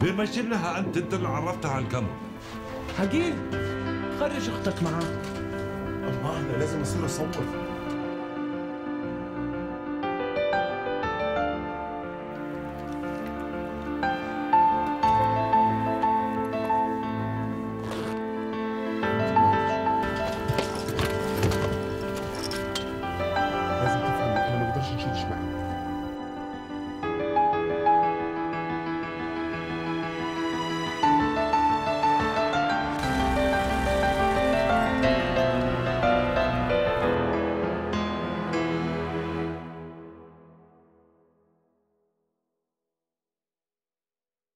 بيمشي لها انت انت اللي عرفتها على الكاميرا حقيل خرج أختك معاه الله أنا لازم أصير أصور.